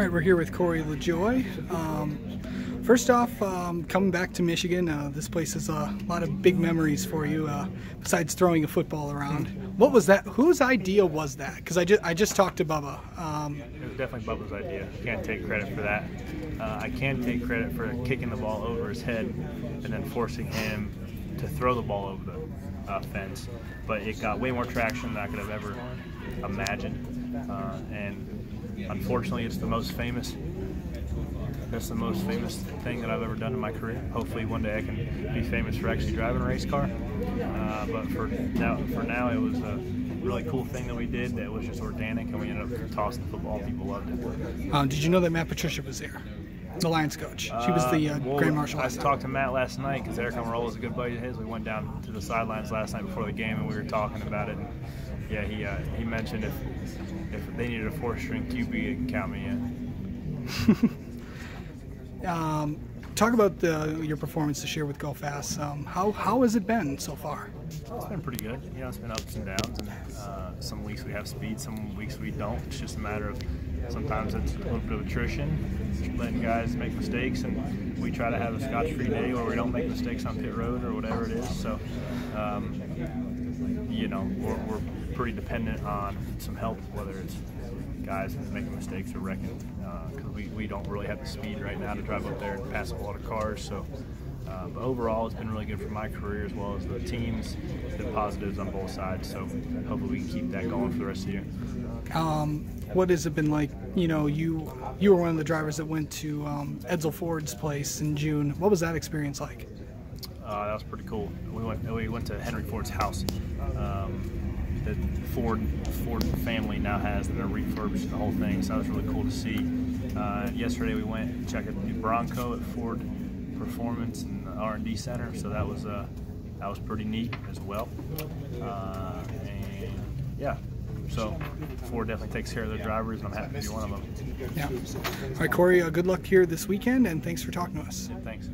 right, we're here with Corey Lajoie. Um, first off, um, coming back to Michigan, uh, this place has a lot of big memories for you. Uh, besides throwing a football around, what was that? Whose idea was that? Because I just I just talked to Bubba. Um, It was definitely Bubba's idea. Can't take credit for that. Uh, I can take credit for kicking the ball over his head and then forcing him to throw the ball over the uh, fence. But it got way more traction than I could have ever imagined. Uh, and unfortunately, it's the most famous. That's the most famous thing that I've ever done in my career. Hopefully, one day I can be famous for actually driving a race car. Uh, but for now, for now, it was a really cool thing that we did that was just organic, and we ended up tossing the football. People loved it. um, did you know that Matt Patricia was there, the Lions coach? She was the uh, well, Grand Marshal. I talked to Matt last night because Aric Almirola is a good buddy of his. We went down to the sidelines last night before the game, and we were talking about it. And yeah, he uh, he mentioned if if they needed a four string QB, count me in. Um, talk about the, your performance this year with Go Fast. Um, how how has it been so far? It's been pretty good. You know, it's been ups and downs, and uh, some weeks we have speed, some weeks we don't. It's just a matter of sometimes it's a little bit of attrition, letting guys make mistakes, and we try to have a scotch-free day where we don't make mistakes on pit road or whatever it is. So, um, you know, we're, we're pretty dependent on some help, whether it's guys making mistakes or wrecking, because we, we don't really have the speed right now to drive up there and pass a lot of cars. So. Uh, but overall, it's been really good for my career as well as the teams. The positives on both sides, so hopefully we can keep that going for the rest of the year. Um, what has it been like? You know, you you were one of the drivers that went to um, Edsel Ford's place in June. What was that experience like? Uh, that was pretty cool. We went we went to Henry Ford's house. Um, the Ford Ford family now has that are refurbished the whole thing, so that was really cool to see. Uh, yesterday we went and checked out the new Bronco at Ford Performance and the R&D Center, so that was uh, that was pretty neat as well. Uh, and yeah, so Ford definitely takes care of their drivers, and I'm happy to be one of them. Yeah. All right, Corey. Uh, good luck here this weekend, and thanks for talking to us. Thanks.